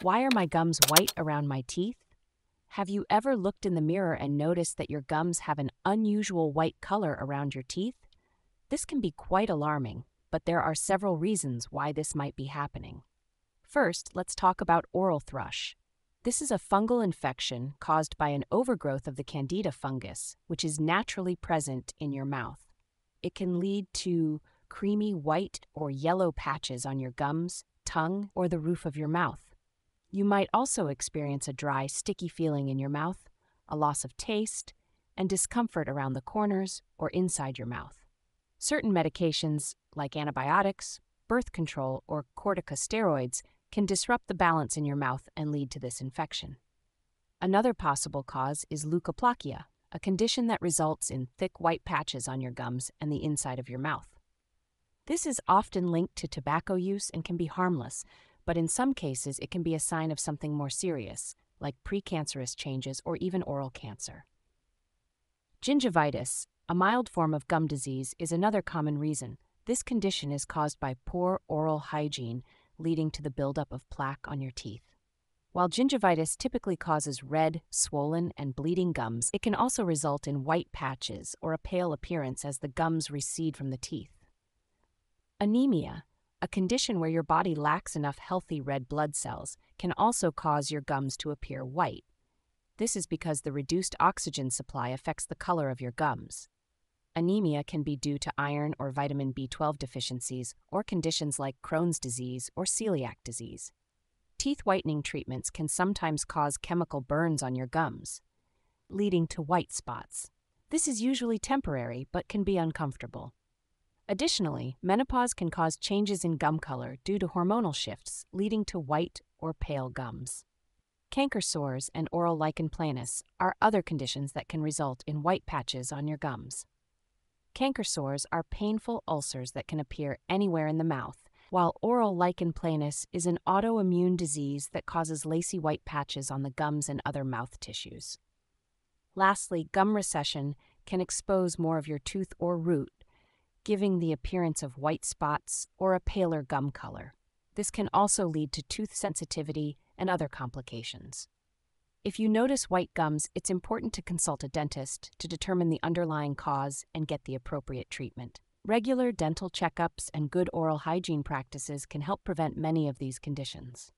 Why are my gums white around my teeth? Have you ever looked in the mirror and noticed that your gums have an unusual white color around your teeth? This can be quite alarming, but there are several reasons why this might be happening. First, let's talk about oral thrush. This is a fungal infection caused by an overgrowth of the Candida fungus, which is naturally present in your mouth. It can lead to creamy white or yellow patches on your gums, tongue, or the roof of your mouth. You might also experience a dry, sticky feeling in your mouth, a loss of taste, and discomfort around the corners or inside your mouth. Certain medications, like antibiotics, birth control, or corticosteroids, can disrupt the balance in your mouth and lead to this infection. Another possible cause is leukoplakia, a condition that results in thick white patches on your gums and the inside of your mouth. This is often linked to tobacco use and can be harmless, but in some cases it can be a sign of something more serious, like precancerous changes or even oral cancer. Gingivitis, a mild form of gum disease, is another common reason. This condition is caused by poor oral hygiene, leading to the buildup of plaque on your teeth. While gingivitis typically causes red, swollen, and bleeding gums, it can also result in white patches or a pale appearance as the gums recede from the teeth. Anemia, a condition where your body lacks enough healthy red blood cells can also cause your gums to appear white. This is because the reduced oxygen supply affects the color of your gums. Anemia can be due to iron or vitamin B12 deficiencies or conditions like Crohn's disease or celiac disease. Teeth whitening treatments can sometimes cause chemical burns on your gums, leading to white spots. This is usually temporary but can be uncomfortable. Additionally, menopause can cause changes in gum color due to hormonal shifts, leading to white or pale gums. Canker sores and oral lichen planus are other conditions that can result in white patches on your gums. Canker sores are painful ulcers that can appear anywhere in the mouth, while oral lichen planus is an autoimmune disease that causes lacy white patches on the gums and other mouth tissues. Lastly, gum recession can expose more of your tooth or root, giving the appearance of white spots or a paler gum color. This can also lead to tooth sensitivity and other complications. If you notice white gums, it's important to consult a dentist to determine the underlying cause and get the appropriate treatment. Regular dental checkups and good oral hygiene practices can help prevent many of these conditions.